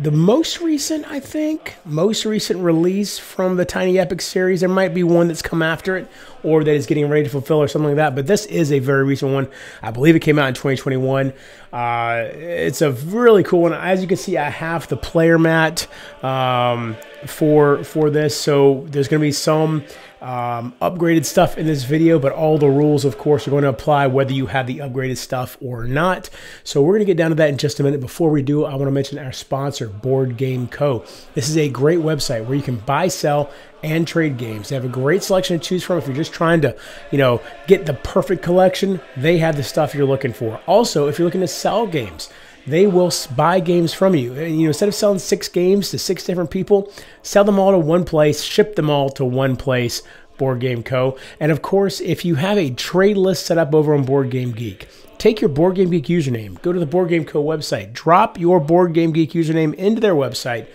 the most recent, I think, most recent release from the Tiny Epic series. There might be one that's come after it or that is getting ready to fulfill or something like that, but this is a very recent one. I believe it came out in 2021. Uh, it's a really cool one. As you can see, I have the player mat um, for for this, so there's going to be some um, upgraded stuff in this video, but all the rules, of course, are going to apply whether you have the upgraded stuff or not. So we're going to get down to that in just a minute. Before we do, I want to mention our sponsor, Board Game Co. This is a great website where you can buy, sell, and trade games. They have a great selection to choose from. If you're just trying to, you know, get the perfect collection, they have the stuff you're looking for. Also, if you're looking to sell games, they will buy games from you. You know, instead of selling six games to six different people, sell them all to one place, ship them all to one place. Board Game Co. And of course, if you have a trade list set up over on Board Game Geek, take your Board Game Geek username, go to the Board Game Co. website, drop your Board Game Geek username into their website.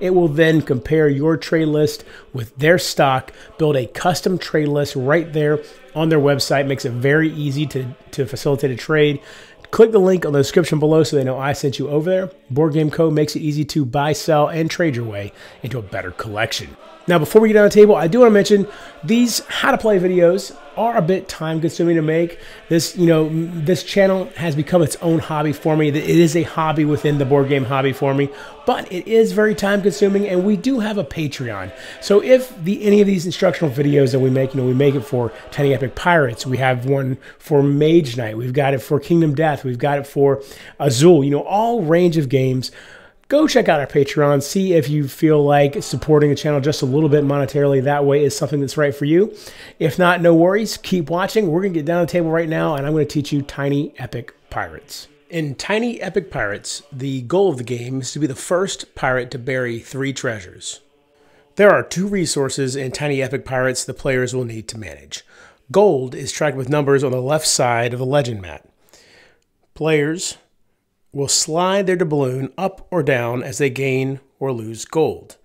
It will then compare your trade list with their stock, build a custom trade list right there on their website, makes it very easy to, to facilitate a trade. Click the link on the description below so they know I sent you over there. Board Game Co. makes it easy to buy, sell, and trade your way into a better collection. Now, before we get on the table, I do want to mention these how to play videos are a bit time consuming to make. This, you know, this channel has become its own hobby for me. It is a hobby within the board game hobby for me, but it is very time consuming and we do have a Patreon. So if the any of these instructional videos that we make, you know, we make it for Tiny Epic Pirates, we have one for Mage Knight, we've got it for Kingdom Death, we've got it for Azul, you know, all range of games go check out our Patreon. See if you feel like supporting the channel just a little bit monetarily that way is something that's right for you. If not, no worries. Keep watching. We're going to get down the table right now, and I'm going to teach you Tiny Epic Pirates. In Tiny Epic Pirates, the goal of the game is to be the first pirate to bury three treasures. There are two resources in Tiny Epic Pirates the players will need to manage. Gold is tracked with numbers on the left side of the legend mat. Players will slide their doubloon up or down as they gain or lose gold.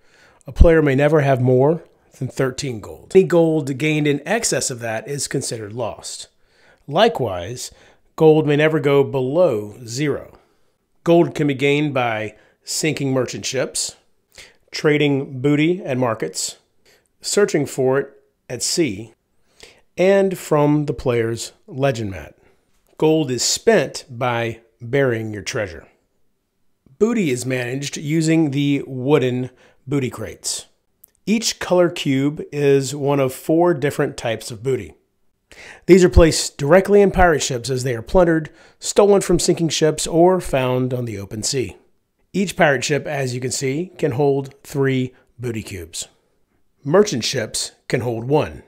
A player may never have more than 13 gold. Any gold gained in excess of that is considered lost. Likewise, gold may never go below zero. Gold can be gained by sinking merchant ships, trading booty at markets, searching for it at sea, and from the player's legend mat. Gold is spent by burying your treasure. Booty is managed using the wooden booty crates. Each color cube is one of four different types of booty. These are placed directly in pirate ships as they are plundered, stolen from sinking ships, or found on the open sea. Each pirate ship, as you can see, can hold three booty cubes. Merchant ships can hold one.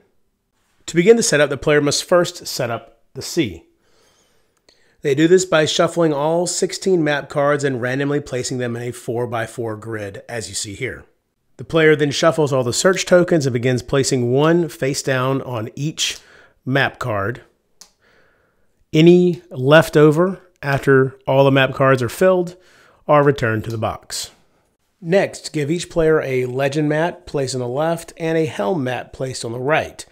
To begin the setup, the player must first set up the sea. They do this by shuffling all 16 map cards and randomly placing them in a 4x4 grid, as you see here. The player then shuffles all the search tokens and begins placing one face down on each map card. Any left over after all the map cards are filled are returned to the box. Next, give each player a legend mat placed on the left and a helm mat placed on the right.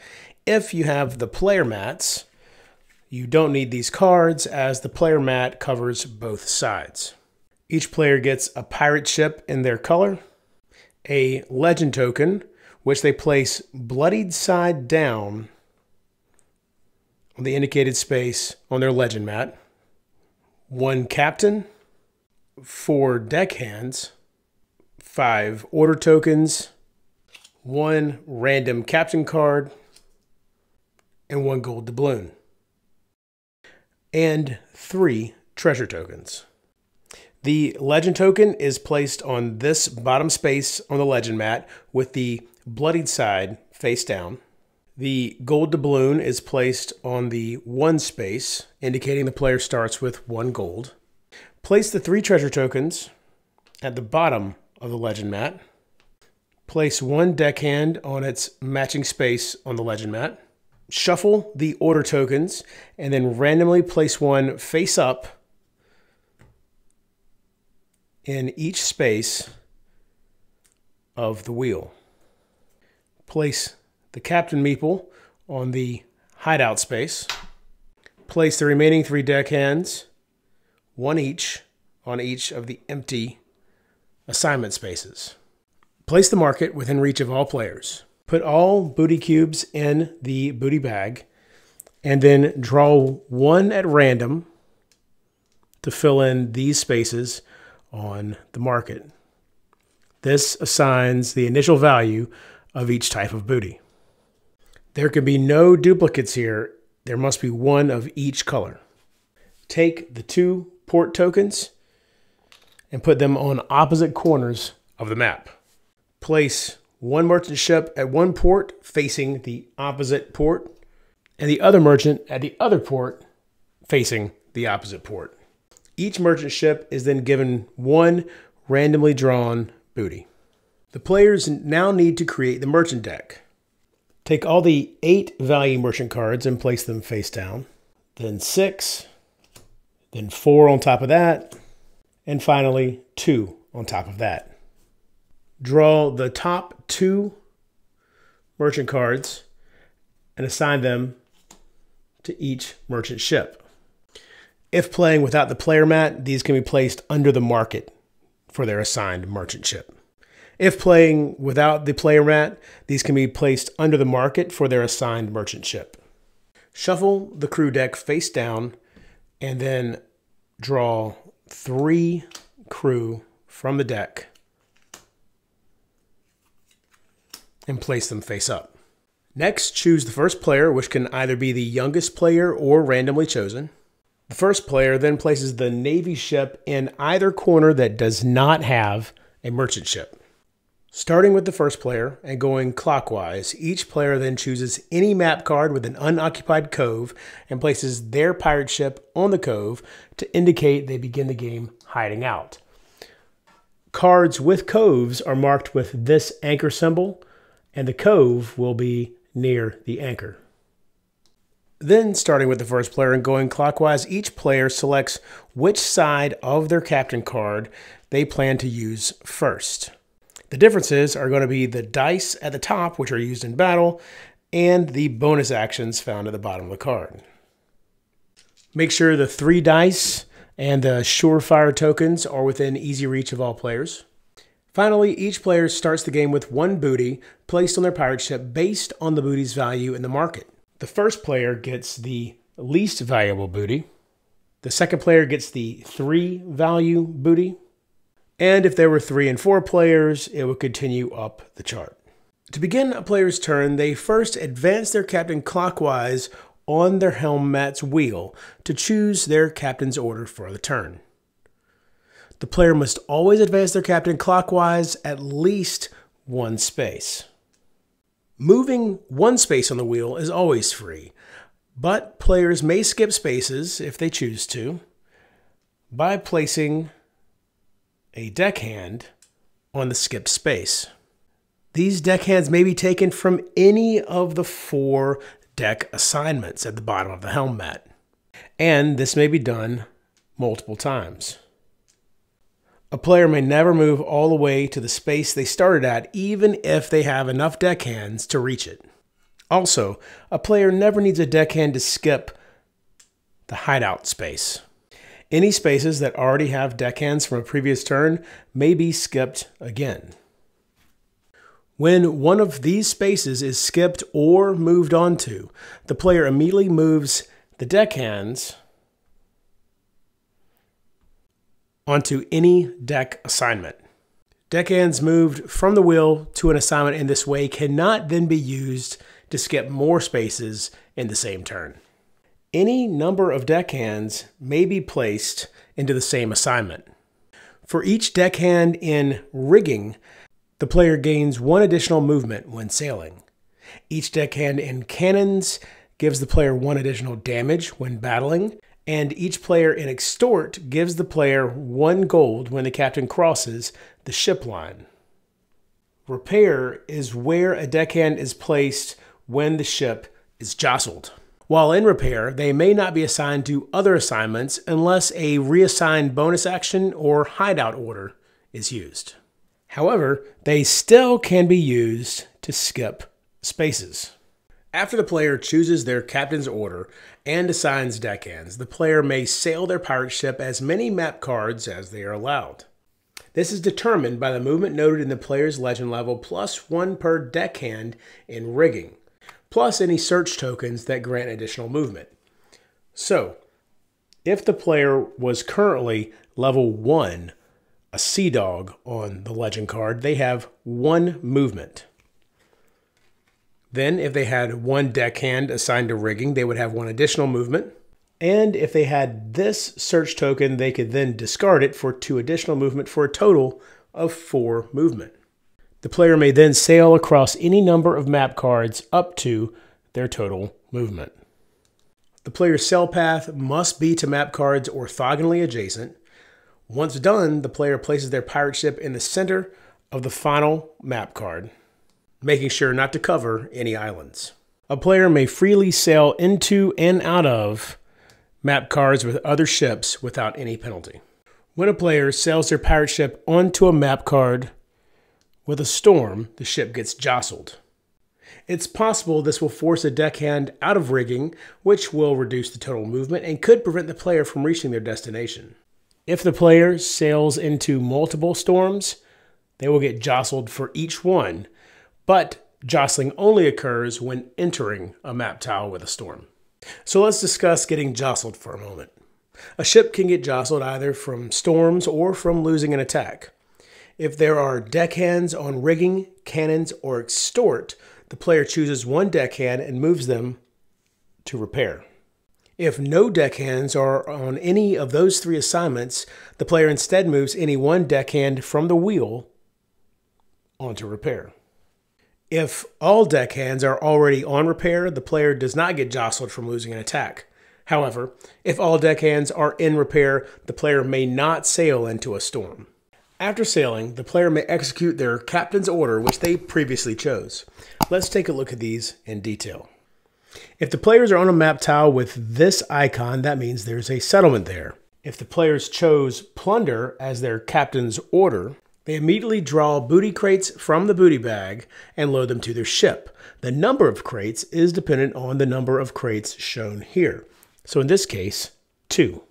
If you have the player mats, you don't need these cards as the player mat covers both sides. Each player gets a pirate ship in their color, a legend token, which they place bloodied side down on the indicated space on their legend mat, one captain, four deckhands, five order tokens, one random captain card, and one gold doubloon and three treasure tokens. The legend token is placed on this bottom space on the legend mat with the bloodied side face down. The gold doubloon is placed on the one space, indicating the player starts with one gold. Place the three treasure tokens at the bottom of the legend mat. Place one deckhand on its matching space on the legend mat. Shuffle the order tokens and then randomly place one face up in each space of the wheel. Place the Captain Meeple on the hideout space. Place the remaining three deckhands, one each, on each of the empty assignment spaces. Place the market within reach of all players. Put all booty cubes in the booty bag and then draw one at random to fill in these spaces on the market. This assigns the initial value of each type of booty. There can be no duplicates here. There must be one of each color. Take the two port tokens and put them on opposite corners of the map. Place one merchant ship at one port facing the opposite port and the other merchant at the other port facing the opposite port. Each merchant ship is then given one randomly drawn booty. The players now need to create the merchant deck. Take all the eight value merchant cards and place them face down, then six, then four on top of that, and finally two on top of that. Draw the top two merchant cards and assign them to each merchant ship. If playing without the player mat, these can be placed under the market for their assigned merchant ship. If playing without the player mat, these can be placed under the market for their assigned merchant ship. Shuffle the crew deck face down and then draw three crew from the deck and place them face up. Next, choose the first player, which can either be the youngest player or randomly chosen. The first player then places the Navy ship in either corner that does not have a merchant ship. Starting with the first player and going clockwise, each player then chooses any map card with an unoccupied cove and places their pirate ship on the cove to indicate they begin the game hiding out. Cards with coves are marked with this anchor symbol, and the cove will be near the anchor. Then, starting with the first player and going clockwise, each player selects which side of their captain card they plan to use first. The differences are going to be the dice at the top, which are used in battle, and the bonus actions found at the bottom of the card. Make sure the three dice and the surefire tokens are within easy reach of all players. Finally, each player starts the game with one booty placed on their pirate ship based on the booty's value in the market. The first player gets the least valuable booty. The second player gets the three value booty. And if there were three and four players, it would continue up the chart. To begin a player's turn, they first advance their captain clockwise on their helm mat's wheel to choose their captain's order for the turn. The player must always advance their captain clockwise at least one space. Moving one space on the wheel is always free, but players may skip spaces if they choose to by placing a deckhand on the skipped space. These deckhands may be taken from any of the four deck assignments at the bottom of the helm mat, and this may be done multiple times. A player may never move all the way to the space they started at, even if they have enough deckhands to reach it. Also, a player never needs a deckhand to skip the hideout space. Any spaces that already have deckhands from a previous turn may be skipped again. When one of these spaces is skipped or moved onto, the player immediately moves the deckhands onto any deck assignment. Deckhands moved from the wheel to an assignment in this way cannot then be used to skip more spaces in the same turn. Any number of deckhands may be placed into the same assignment. For each deckhand in rigging, the player gains one additional movement when sailing. Each deckhand in cannons gives the player one additional damage when battling, and each player in extort gives the player one gold when the captain crosses the ship line. Repair is where a deckhand is placed when the ship is jostled. While in repair, they may not be assigned to other assignments unless a reassigned bonus action or hideout order is used. However, they still can be used to skip spaces. After the player chooses their captain's order and assigns deckhands, the player may sail their pirate ship as many map cards as they are allowed. This is determined by the movement noted in the player's legend level plus one per deckhand in rigging, plus any search tokens that grant additional movement. So, if the player was currently level one, a sea dog on the legend card, they have one movement. Then, if they had one deckhand assigned to rigging, they would have one additional movement. And if they had this search token, they could then discard it for two additional movement for a total of four movement. The player may then sail across any number of map cards up to their total movement. The player's sail path must be to map cards orthogonally adjacent. Once done, the player places their pirate ship in the center of the final map card making sure not to cover any islands. A player may freely sail into and out of map cards with other ships without any penalty. When a player sails their pirate ship onto a map card with a storm, the ship gets jostled. It's possible this will force a deckhand out of rigging, which will reduce the total movement and could prevent the player from reaching their destination. If the player sails into multiple storms, they will get jostled for each one, but jostling only occurs when entering a map tile with a storm. So let's discuss getting jostled for a moment. A ship can get jostled either from storms or from losing an attack. If there are deckhands on rigging, cannons, or extort, the player chooses one deckhand and moves them to repair. If no deckhands are on any of those three assignments, the player instead moves any one deckhand from the wheel onto repair. If all deckhands are already on repair, the player does not get jostled from losing an attack. However, if all deckhands are in repair, the player may not sail into a storm. After sailing, the player may execute their captain's order, which they previously chose. Let's take a look at these in detail. If the players are on a map tile with this icon, that means there's a settlement there. If the players chose plunder as their captain's order, they immediately draw booty crates from the booty bag and load them to their ship. The number of crates is dependent on the number of crates shown here. So in this case, two.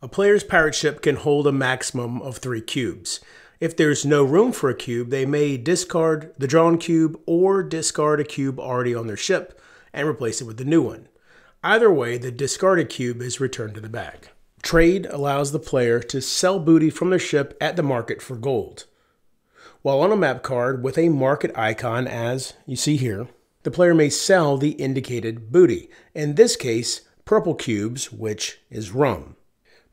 A player's pirate ship can hold a maximum of three cubes. If there's no room for a cube, they may discard the drawn cube or discard a cube already on their ship and replace it with the new one. Either way, the discarded cube is returned to the bag. Trade allows the player to sell booty from their ship at the market for gold. While on a map card with a market icon as you see here, the player may sell the indicated booty, in this case, purple cubes, which is rum.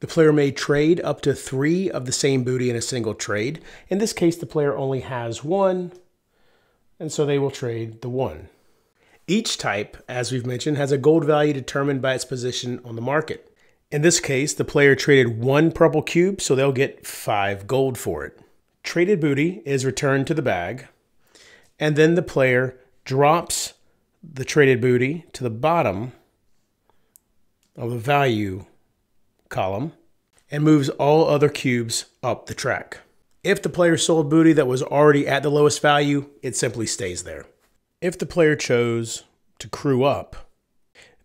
The player may trade up to three of the same booty in a single trade. In this case, the player only has one, and so they will trade the one. Each type, as we've mentioned, has a gold value determined by its position on the market. In this case, the player traded one purple cube, so they'll get five gold for it traded booty is returned to the bag, and then the player drops the traded booty to the bottom of the value column and moves all other cubes up the track. If the player sold booty that was already at the lowest value, it simply stays there. If the player chose to crew up,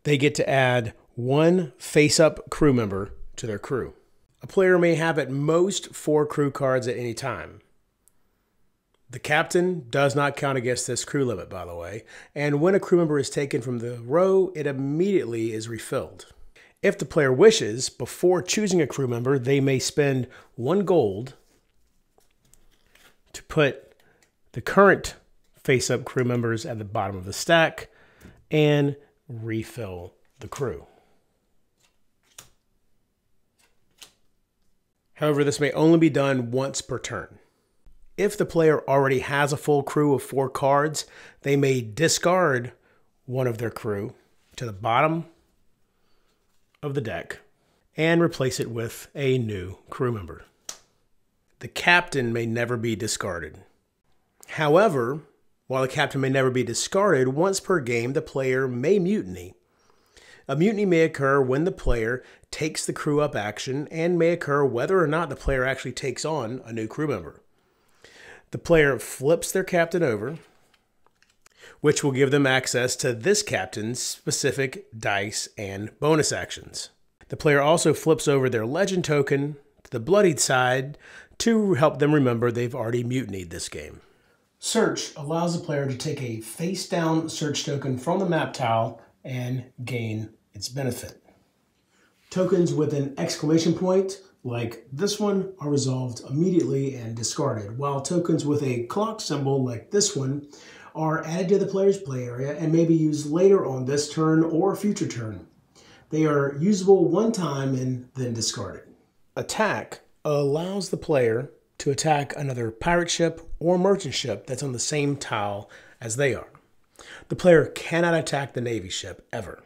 they get to add one face up crew member to their crew. A player may have at most four crew cards at any time. The captain does not count against this crew limit, by the way, and when a crew member is taken from the row, it immediately is refilled. If the player wishes, before choosing a crew member, they may spend one gold to put the current face up crew members at the bottom of the stack and refill the crew. However, this may only be done once per turn. If the player already has a full crew of four cards, they may discard one of their crew to the bottom of the deck and replace it with a new crew member. The captain may never be discarded. However, while the captain may never be discarded, once per game the player may mutiny. A mutiny may occur when the player takes the crew up action and may occur whether or not the player actually takes on a new crew member. The player flips their captain over, which will give them access to this captain's specific dice and bonus actions. The player also flips over their legend token to the bloodied side to help them remember they've already mutinied this game. Search allows the player to take a face down search token from the map tile and gain its benefit. Tokens with an exclamation point, like this one, are resolved immediately and discarded, while tokens with a clock symbol, like this one, are added to the player's play area and may be used later on this turn or future turn. They are usable one time and then discarded. Attack allows the player to attack another pirate ship or merchant ship that's on the same tile as they are. The player cannot attack the Navy ship ever.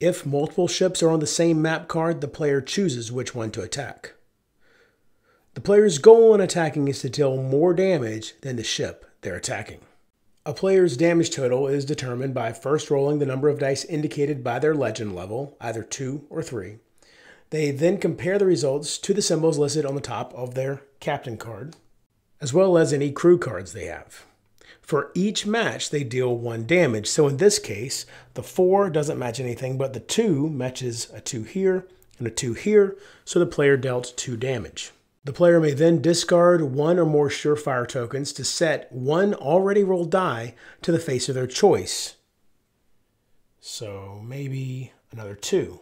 If multiple ships are on the same map card, the player chooses which one to attack. The player's goal in attacking is to deal more damage than the ship they're attacking. A player's damage total is determined by first rolling the number of dice indicated by their legend level, either 2 or 3. They then compare the results to the symbols listed on the top of their captain card, as well as any crew cards they have. For each match, they deal 1 damage. So in this case, the 4 doesn't match anything, but the 2 matches a 2 here and a 2 here, so the player dealt 2 damage. The player may then discard one or more surefire tokens to set one already rolled die to the face of their choice. So maybe another two.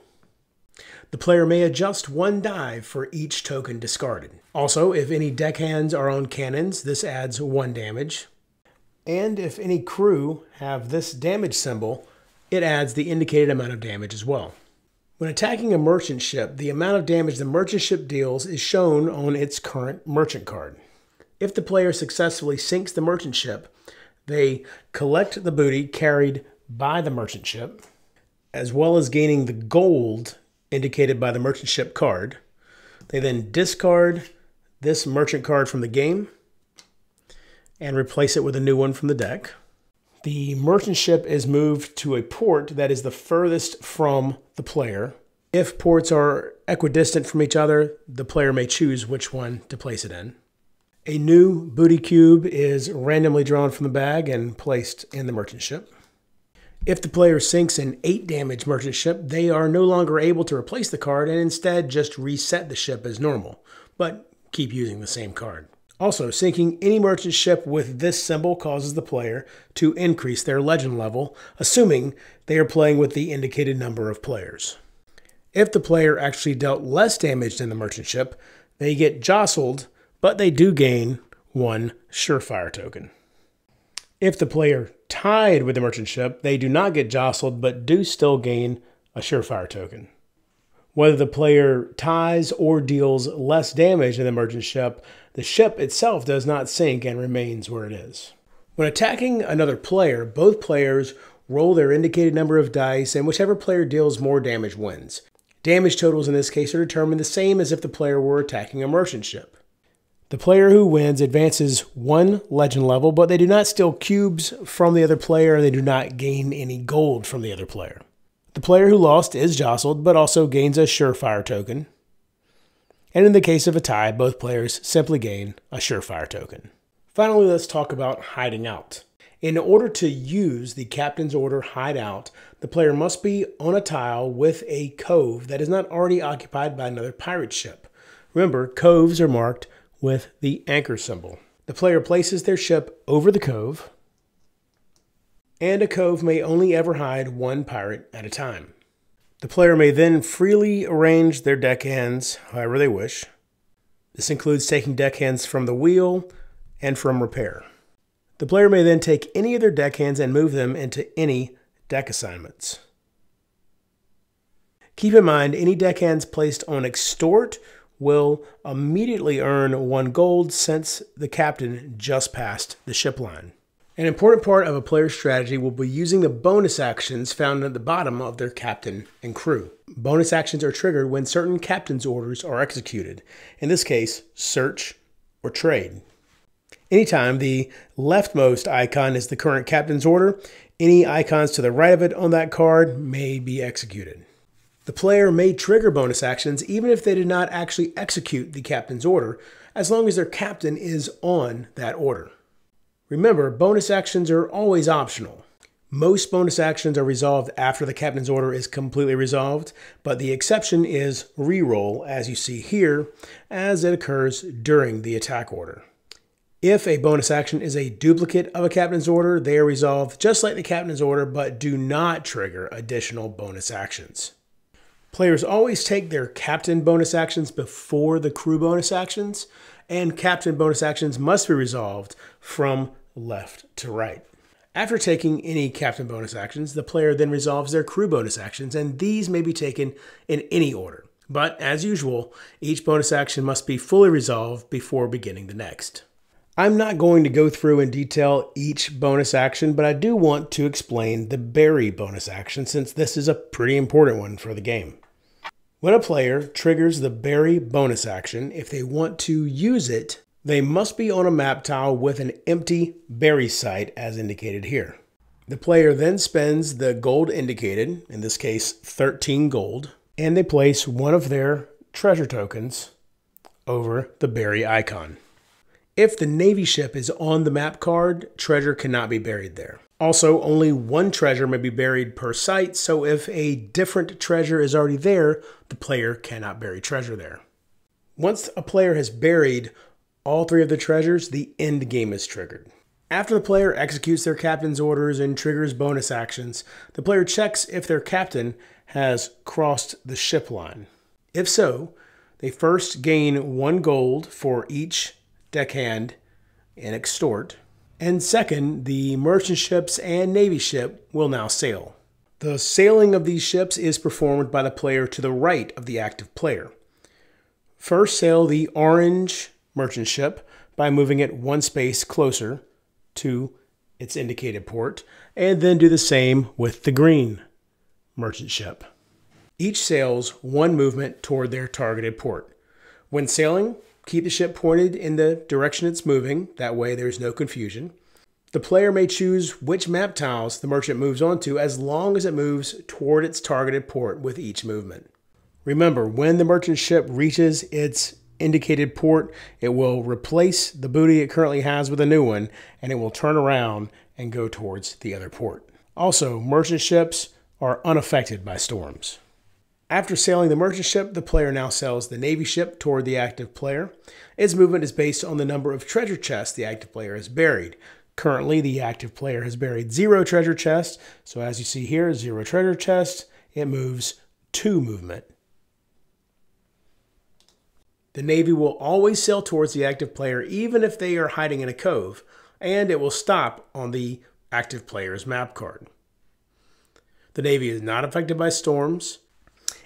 The player may adjust one die for each token discarded. Also, if any deckhands are on cannons, this adds one damage. And if any crew have this damage symbol, it adds the indicated amount of damage as well. When attacking a merchant ship, the amount of damage the merchant ship deals is shown on its current merchant card. If the player successfully sinks the merchant ship, they collect the booty carried by the merchant ship, as well as gaining the gold indicated by the merchant ship card. They then discard this merchant card from the game and replace it with a new one from the deck. The merchant ship is moved to a port that is the furthest from the player. If ports are equidistant from each other, the player may choose which one to place it in. A new booty cube is randomly drawn from the bag and placed in the merchant ship. If the player sinks an 8 damage merchant ship, they are no longer able to replace the card and instead just reset the ship as normal, but keep using the same card. Also, sinking any merchant ship with this symbol causes the player to increase their legend level, assuming they are playing with the indicated number of players. If the player actually dealt less damage than the merchant ship, they get jostled, but they do gain one surefire token. If the player tied with the merchant ship, they do not get jostled, but do still gain a surefire token. Whether the player ties or deals less damage than the merchant ship, the ship itself does not sink and remains where it is. When attacking another player, both players roll their indicated number of dice, and whichever player deals more damage wins. Damage totals in this case are determined the same as if the player were attacking a merchant ship. The player who wins advances one legend level, but they do not steal cubes from the other player and they do not gain any gold from the other player. The player who lost is jostled, but also gains a surefire token. And in the case of a tie, both players simply gain a surefire token. Finally, let's talk about hiding out. In order to use the captain's order hideout, the player must be on a tile with a cove that is not already occupied by another pirate ship. Remember, coves are marked with the anchor symbol. The player places their ship over the cove, and a cove may only ever hide one pirate at a time. The player may then freely arrange their deckhands however they wish. This includes taking deckhands from the wheel and from repair. The player may then take any of their deckhands and move them into any deck assignments. Keep in mind, any deckhands placed on extort will immediately earn one gold since the captain just passed the ship line. An important part of a player's strategy will be using the bonus actions found at the bottom of their captain and crew. Bonus actions are triggered when certain captain's orders are executed, in this case, search or trade. Anytime the leftmost icon is the current captain's order, any icons to the right of it on that card may be executed. The player may trigger bonus actions even if they did not actually execute the captain's order, as long as their captain is on that order. Remember, bonus actions are always optional. Most bonus actions are resolved after the captain's order is completely resolved, but the exception is reroll, as you see here, as it occurs during the attack order. If a bonus action is a duplicate of a captain's order, they are resolved just like the captain's order, but do not trigger additional bonus actions. Players always take their captain bonus actions before the crew bonus actions, and captain bonus actions must be resolved from left to right. After taking any captain bonus actions, the player then resolves their crew bonus actions, and these may be taken in any order. But as usual, each bonus action must be fully resolved before beginning the next. I'm not going to go through in detail each bonus action, but I do want to explain the bury bonus action since this is a pretty important one for the game. When a player triggers the bury bonus action, if they want to use it, they must be on a map tile with an empty bury site as indicated here. The player then spends the gold indicated, in this case 13 gold, and they place one of their treasure tokens over the bury icon. If the Navy ship is on the map card, treasure cannot be buried there. Also, only one treasure may be buried per site, so if a different treasure is already there, the player cannot bury treasure there. Once a player has buried all three of the treasures, the end game is triggered. After the player executes their captain's orders and triggers bonus actions, the player checks if their captain has crossed the ship line. If so, they first gain one gold for each deckhand, and extort. And second, the merchant ships and navy ship will now sail. The sailing of these ships is performed by the player to the right of the active player. First, sail the orange merchant ship by moving it one space closer to its indicated port, and then do the same with the green merchant ship. Each sails one movement toward their targeted port. When sailing, Keep the ship pointed in the direction it's moving, that way there's no confusion. The player may choose which map tiles the merchant moves onto as long as it moves toward its targeted port with each movement. Remember, when the merchant ship reaches its indicated port, it will replace the booty it currently has with a new one, and it will turn around and go towards the other port. Also, merchant ships are unaffected by storms. After sailing the merchant ship, the player now sails the navy ship toward the active player. Its movement is based on the number of treasure chests the active player has buried. Currently, the active player has buried zero treasure chests, so as you see here, zero treasure chests, it moves two movement. The Navy will always sail towards the active player even if they are hiding in a cove, and it will stop on the active player's map card. The Navy is not affected by storms.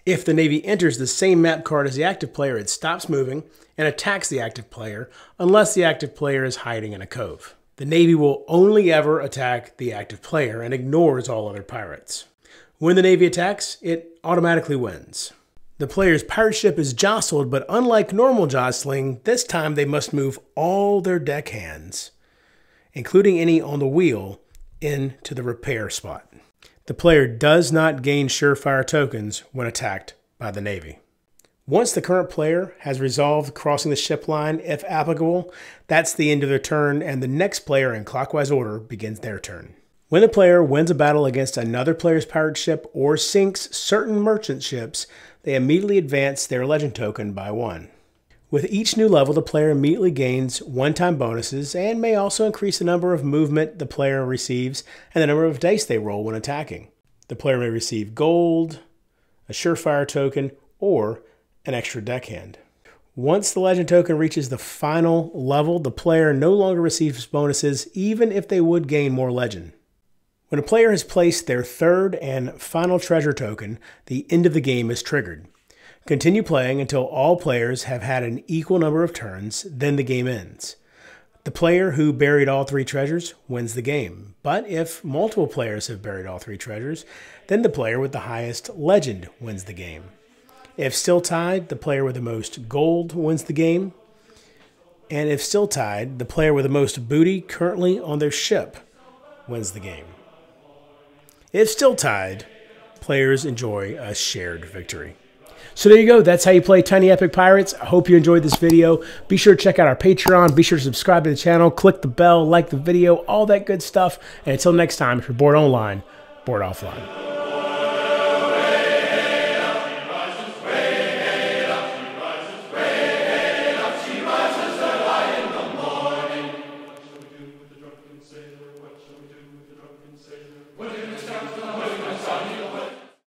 If the Navy enters the same map card as the active player, it stops moving and attacks the active player unless the active player is hiding in a cove. The Navy will only ever attack the active player and ignores all other pirates. When the Navy attacks, it automatically wins. The player's pirate ship is jostled, but unlike normal jostling, this time they must move all their deckhands, including any on the wheel, into the repair spot. The player does not gain surefire tokens when attacked by the Navy. Once the current player has resolved crossing the ship line, if applicable, that's the end of their turn, and the next player in clockwise order begins their turn. When the player wins a battle against another player's pirate ship or sinks certain merchant ships, they immediately advance their legend token by one. With each new level, the player immediately gains one-time bonuses and may also increase the number of movement the player receives and the number of dice they roll when attacking. The player may receive gold, a surefire token, or an extra deckhand. Once the legend token reaches the final level, the player no longer receives bonuses even if they would gain more legend. When a player has placed their third and final treasure token, the end of the game is triggered. Continue playing until all players have had an equal number of turns, then the game ends. The player who buried all three treasures wins the game, but if multiple players have buried all three treasures, then the player with the highest legend wins the game. If still tied, the player with the most gold wins the game. And if still tied, the player with the most booty currently on their ship wins the game. If still tied, players enjoy a shared victory. So there you go. That's how you play Tiny Epic Pirates. I hope you enjoyed this video. Be sure to check out our Patreon. Be sure to subscribe to the channel. Click the bell, like the video, all that good stuff. And until next time, if you're bored online, Board Offline.